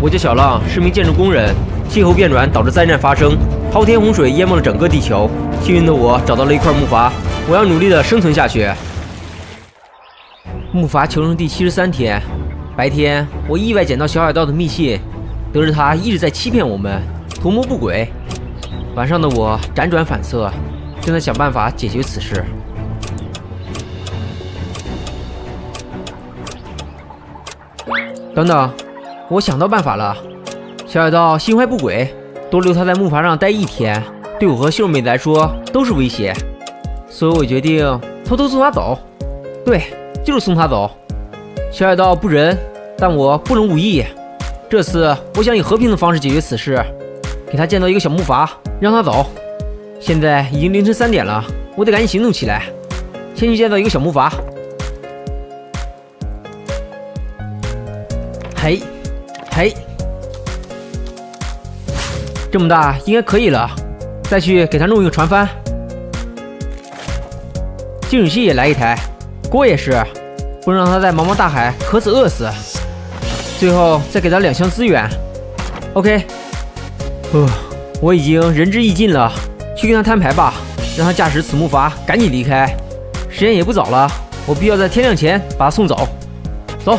我叫小浪，是名建筑工人。气候变暖导致灾难发生，滔天洪水淹没了整个地球。幸运的我找到了一块木筏，我要努力的生存下去。木筏求生第七十三天，白天我意外捡到小海盗的密信，得知他一直在欺骗我们，图谋不轨。晚上的我辗转反侧，正在想办法解决此事。等等，我想到办法了。小海盗心怀不轨，多留他在木筏上待一天，对我和秀妹来说都是威胁，所以我决定偷偷送他走。对，就是送他走。小海盗不仁，但我不能无义。这次我想以和平的方式解决此事，给他建造一个小木筏，让他走。现在已经凌晨三点了，我得赶紧行动起来。先去建造一个小木筏。嘿，嘿，这么大应该可以了。再去给他弄一个船帆，净水器也来一台，锅也是，不能让他在茫茫大海渴死饿死。最后再给他两箱资源。OK，呃，我已经仁至义尽了，去跟他摊牌吧，让他驾驶此木筏赶紧离开。时间也不早了，我必须要在天亮前把他送走。走。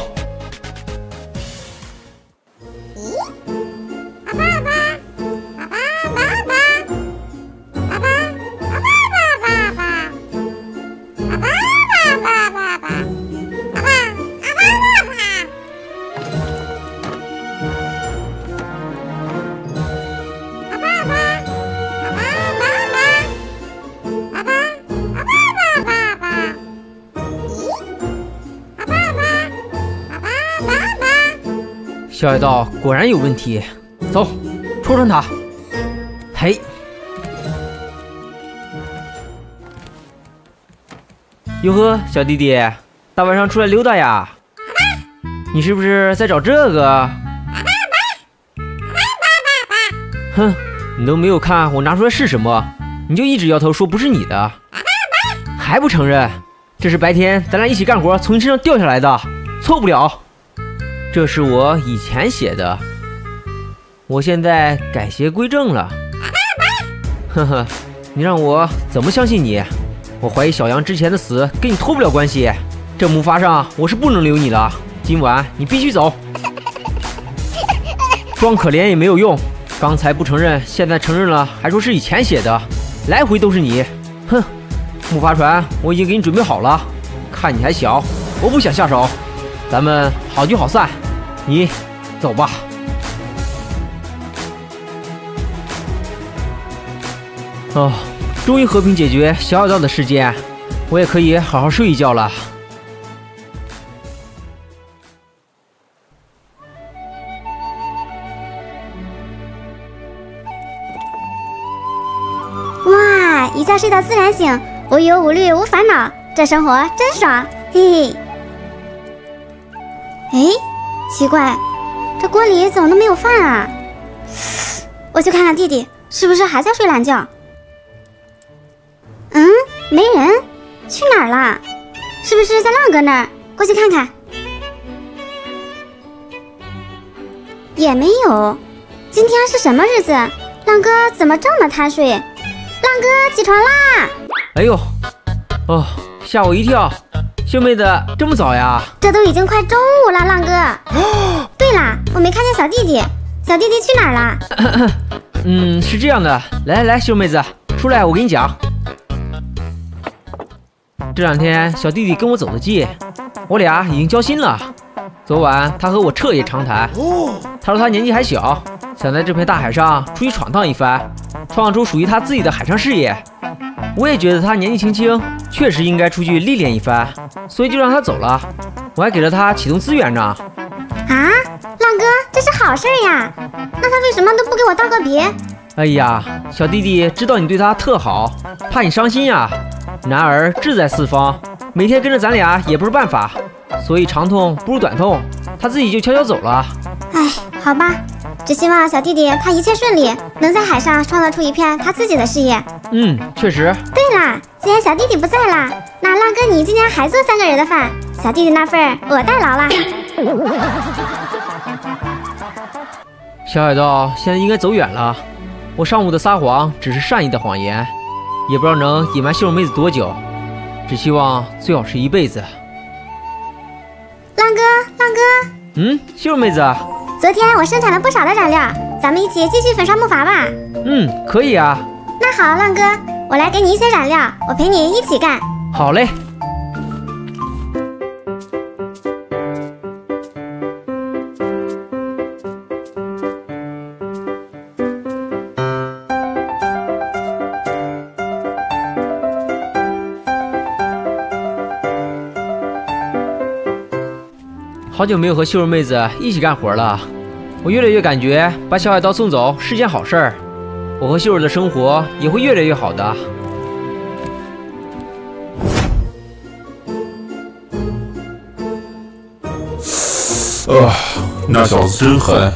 小海盗果然有问题，走，戳穿他！嘿，哟呵，小弟弟，大晚上出来溜达呀？你是不是在找这个？哼，你都没有看我拿出来是什么，你就一直摇头说不是你的，还不承认？这是白天咱俩一起干活从你身上掉下来的，错不了。这是我以前写的，我现在改邪归正了。呵呵，你让我怎么相信你？我怀疑小杨之前的死跟你脱不了关系。这木筏上我是不能留你的，今晚你必须走。装可怜也没有用，刚才不承认，现在承认了，还说是以前写的，来回都是你。哼，木筏船我已经给你准备好了，看你还小，我不想下手，咱们好聚好散。你走吧。哦，终于和平解决小海盗的事件，我也可以好好睡一觉了。哇，一觉睡到自然醒，无忧无虑无烦恼，这生活真爽，嘿嘿。哎。奇怪，这锅里怎么都没有饭啊？我去看看弟弟是不是还在睡懒觉。嗯，没人，去哪儿了？是不是在浪哥那儿？过去看看。也没有。今天是什么日子？浪哥怎么这么贪睡？浪哥起床啦！哎呦，哦，吓我一跳。秀妹子这么早呀？这都已经快中午了，浪哥。对了，我没看见小弟弟，小弟弟去哪儿了？嗯，是这样的，来来来，秀妹子出来，我给你讲。这两天小弟弟跟我走得近，我俩已经交心了。昨晚他和我彻夜长谈，他说他年纪还小，想在这片大海上出去闯荡一番，创造出属于他自己的海上事业。我也觉得他年纪轻轻，确实应该出去历练一番，所以就让他走了。我还给了他启动资源呢。啊，浪哥，这是好事呀。那他为什么都不给我道个别？哎呀，小弟弟知道你对他特好，怕你伤心呀。男儿志在四方，每天跟着咱俩也不是办法，所以长痛不如短痛，他自己就悄悄走了。哎，好吧。只希望小弟弟他一切顺利，能在海上创造出一片他自己的事业。嗯，确实。对啦，既然小弟弟不在啦，那浪哥你今天还做三个人的饭，小弟弟那份我代劳啦。小海盗现在应该走远了。我上午的撒谎只是善意的谎言，也不知道能隐瞒秀儿妹子多久。只希望最好是一辈子。浪哥，浪哥，嗯，秀儿妹子，昨天我生产了不少的染料，咱们一起继续粉刷木筏吧。嗯，可以啊。那好，浪哥，我来给你一些染料，我陪你一起干。好嘞。好久没有和秀儿妹子一起干活了，我越来越感觉把小海盗送走是件好事儿，我和秀儿的生活也会越来越好的。啊，那小子真狠，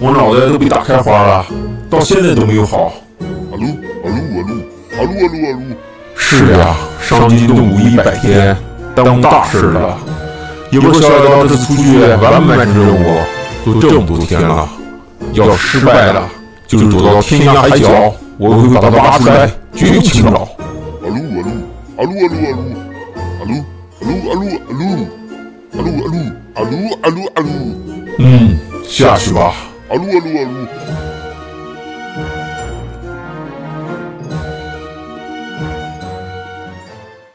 我脑袋都被打开花了，到现在都没有好。阿鲁阿鲁阿鲁阿鲁阿鲁阿鲁。是呀，伤筋动骨一百天，耽误大事了。有个小海盗这次出去完不完成任务？都这么多天了，要是失败了，就躲到天涯海角，我会把它挖出来，绝不轻饶。阿鲁阿鲁阿鲁阿鲁阿鲁阿鲁阿鲁阿鲁阿鲁阿鲁阿鲁阿鲁阿鲁阿鲁。嗯，下去吧。阿鲁阿鲁阿鲁。